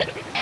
Enemy